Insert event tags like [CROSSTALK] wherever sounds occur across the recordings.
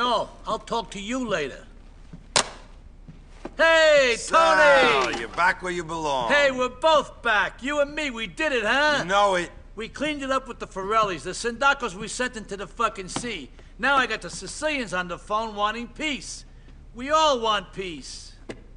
No, I'll talk to you later. Hey, Toni! You're back where you belong. Hey, we're both back. You and me, we did it, huh? You know it. We cleaned it up with the Forellis, the Sindaccos we sent into the fucking sea. Now I got the Sicilians on the phone wanting peace. We all want peace.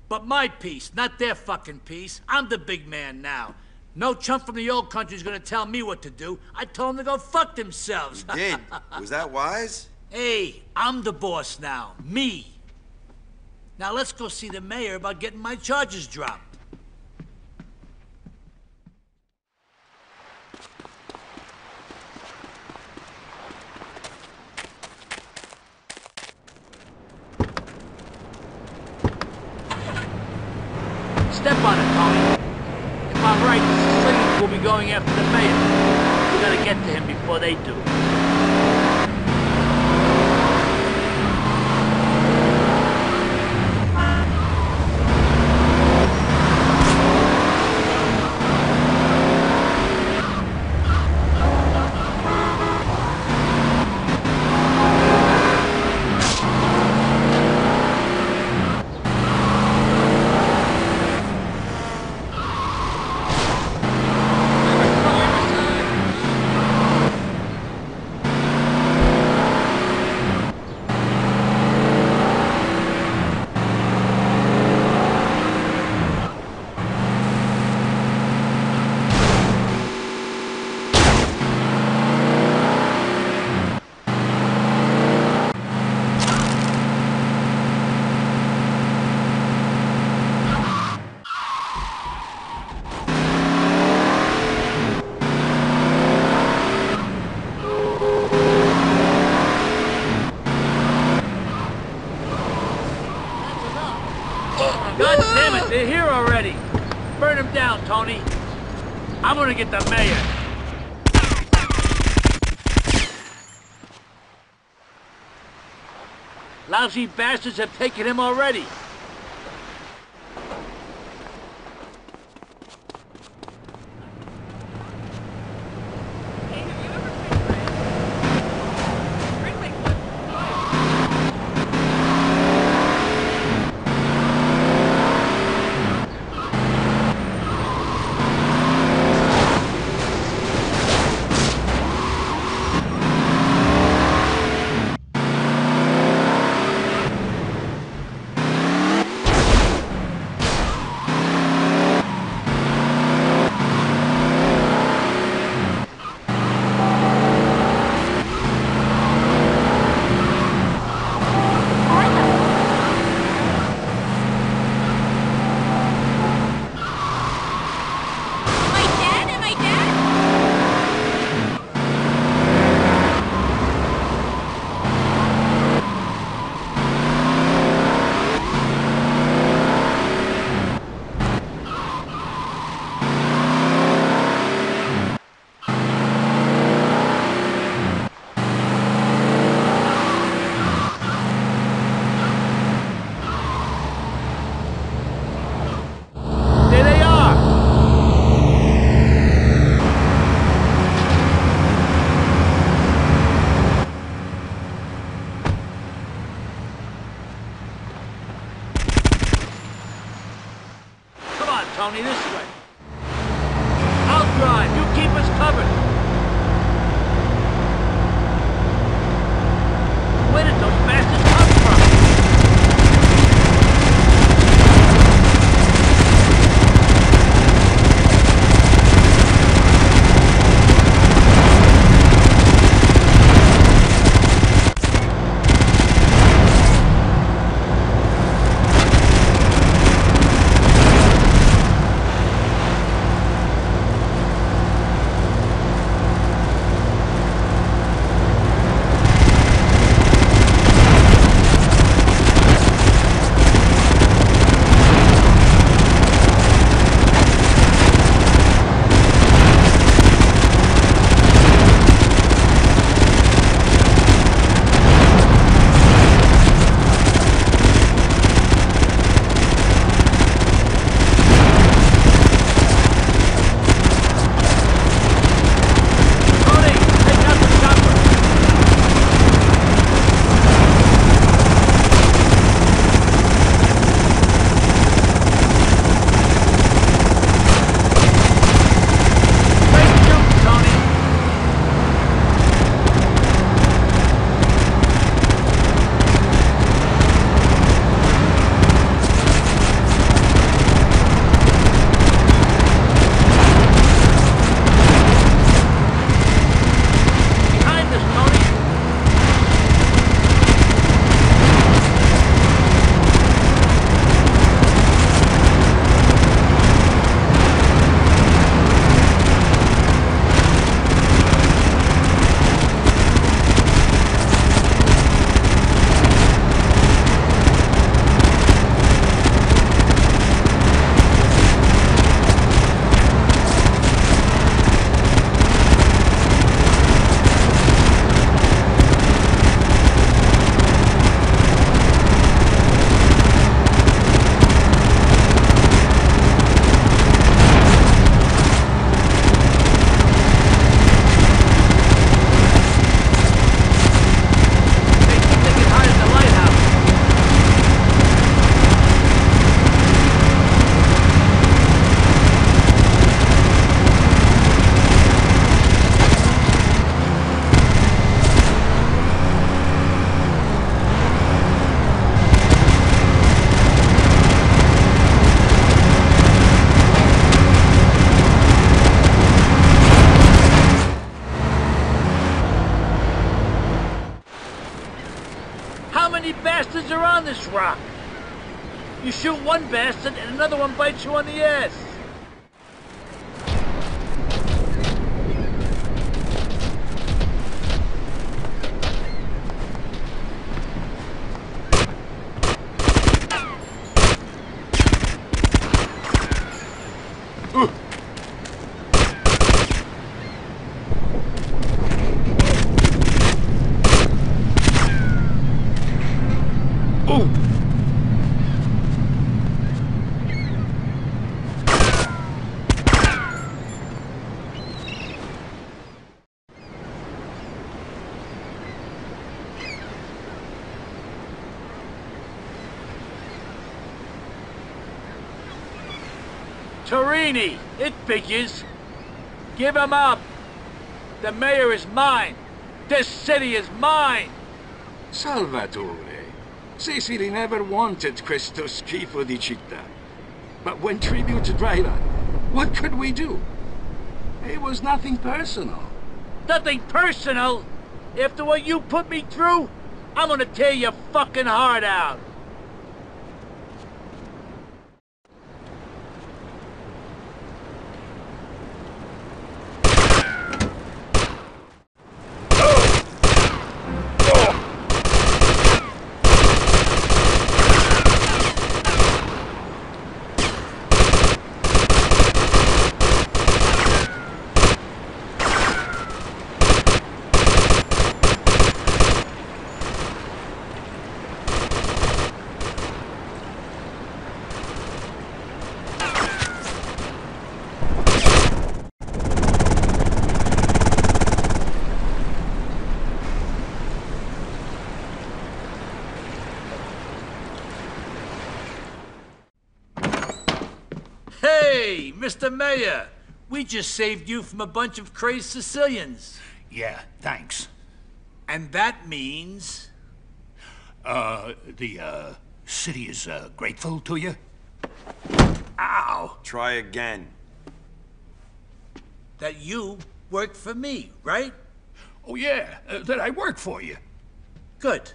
But my peace, not their fucking peace. I'm the big man now. No chump from the old country's gonna tell me what to do. I told them to go fuck themselves. You did. [LAUGHS] Was that wise? Hey, I'm the boss now. Me. Now let's go see the mayor about getting my charges dropped. Step on it, Toni. If I'm right, the Sicilians will be going after the mayor. We gotta get to him before they do. God damn it, they're here already. Burn them Toni. I'm gonna get the mayor. Lousy bastards have taken him already. On this rock? You shoot one bastard and another one bites you on the ass. Torini, it figures. Give him up. The mayor is mine. This city is mine. Salvatore. Sicily never wanted questo schifo di città. But when tribute dried up, what could we do? It was nothing personal. Nothing personal. After what you put me through, I'm gonna tear your fucking heart out. Hey, Mr. Mayor, we just saved you from a bunch of crazed Sicilians. Yeah, thanks. And that means... Uh, the, uh, city is, uh, grateful to you? Ow! Try again. That you work for me, right? Oh, yeah, uh, that I work for you. Good.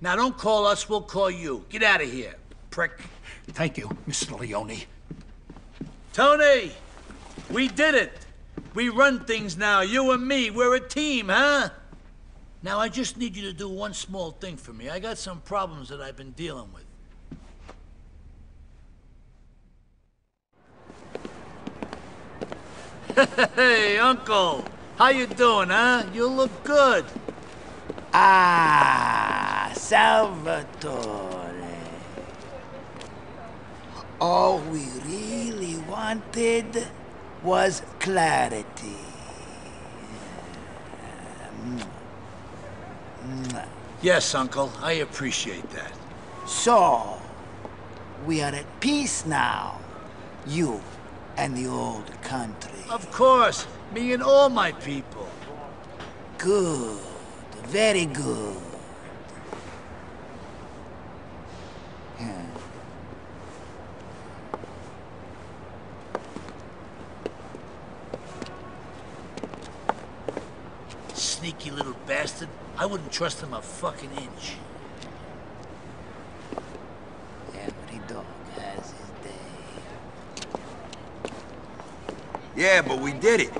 Now don't call us, we'll call you. Get out of here, prick. Thank you, Mr. Leone. Toni, we did it. We run things now, you and me. We're a team, huh? Now I just need you to do one small thing for me. I got some problems that I've been dealing with. [LAUGHS] Hey, Uncle. How you doing, huh? You look good. Ah, Salvatore. All we really wanted was clarity. Yes, Uncle. I appreciate that. So, we are at peace now. You and the old country. Of course. Me and all my people. Good. Very good. Sneaky little bastard. I wouldn't trust him a fucking inch. Every dog has his day. Yeah, but we did it.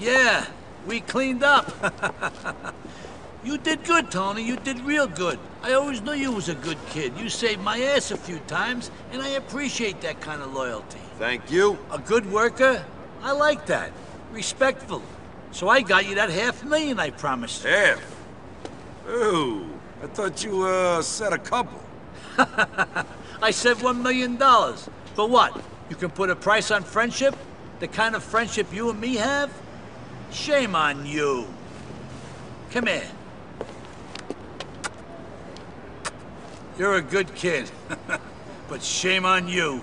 Yeah, we cleaned up. [LAUGHS] you did good, Toni. You did real good. I always knew you was a good kid. You saved my ass a few times, and I appreciate that kind of loyalty. Thank you. A good worker? I like that. Respectful. So I got you that half million I promised you. Half. Ooh, I thought you, uh, said a couple. [LAUGHS] I said one million dollars. For what? You can put a price on friendship? The kind of friendship you and me have? Shame on you. Come here. You're a good kid. [LAUGHS] but shame on you.